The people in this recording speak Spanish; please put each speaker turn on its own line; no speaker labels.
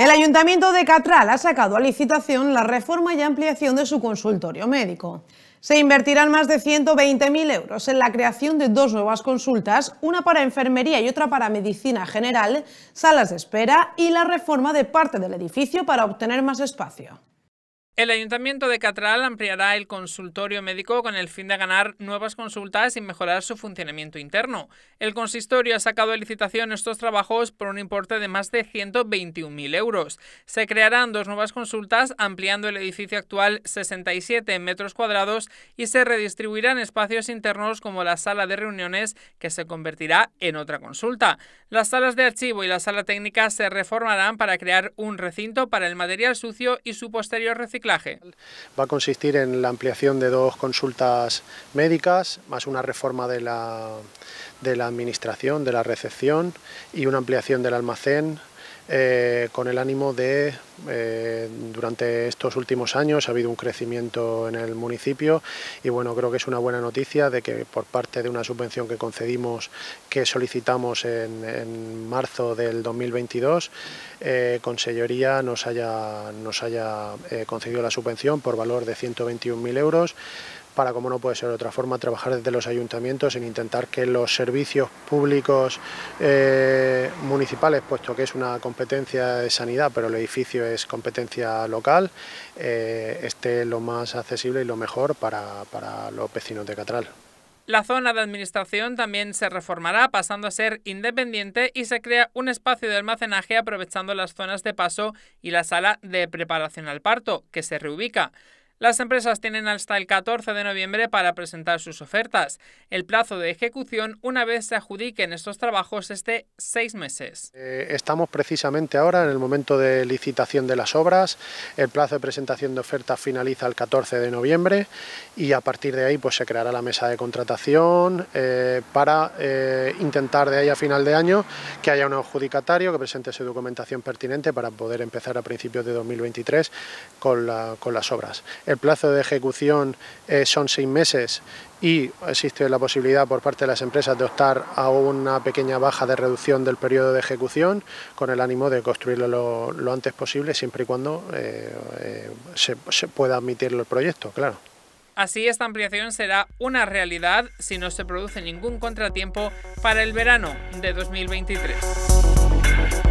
El Ayuntamiento de Catral ha sacado a licitación la reforma y ampliación de su consultorio médico. Se invertirán más de 120.000 euros en la creación de dos nuevas consultas, una para enfermería y otra para medicina general, salas de espera y la reforma de parte del edificio para obtener más espacio.
El Ayuntamiento de Catral ampliará el consultorio médico con el fin de ganar nuevas consultas y mejorar su funcionamiento interno. El consistorio ha sacado a licitación estos trabajos por un importe de más de 121.000 euros. Se crearán dos nuevas consultas ampliando el edificio actual 67 metros cuadrados y se redistribuirán espacios internos como la sala de reuniones que se convertirá en otra consulta. Las salas de archivo y la sala técnica se reformarán para crear un recinto para el material sucio y su posterior reciclaje
Va a consistir en la ampliación de dos consultas médicas, más una reforma de la, de la administración, de la recepción y una ampliación del almacén eh, con el ánimo de, eh, durante estos últimos años ha habido un crecimiento en el municipio y bueno, creo que es una buena noticia de que por parte de una subvención que concedimos, que solicitamos en, marzo del 2022, eh, Consellería nos haya, nos haya eh, concedido la subvención por valor de 121.000 euros para, como no puede ser otra forma, trabajar desde los ayuntamientos en intentar que los servicios públicos eh, municipales, puesto que es una competencia de sanidad, pero el edificio es competencia local, eh, esté lo más accesible y lo mejor para, para los vecinos de Catral.
La zona de administración también se reformará pasando a ser independiente y se crea un espacio de almacenaje aprovechando las zonas de paso y la sala de preparación al parto, que se reubica. Las empresas tienen hasta el 14 de noviembre para presentar sus ofertas. El plazo de ejecución, una vez se adjudiquen estos trabajos, es de seis meses.
Eh, estamos precisamente ahora en el momento de licitación de las obras. El plazo de presentación de ofertas finaliza el 14 de noviembre y a partir de ahí pues, se creará la mesa de contratación eh, para eh, intentar de ahí a final de año que haya un adjudicatario que presente su documentación pertinente para poder empezar a principios de 2023 con, con las obras. El plazo de ejecución eh, son seis meses y existe la posibilidad por parte de las empresas de optar a una pequeña baja de reducción del periodo de ejecución con el ánimo de construirlo lo, antes posible siempre y cuando eh, eh, se, se pueda admitir el proyecto, claro.
Así esta ampliación será una realidad si no se produce ningún contratiempo para el verano de 2023.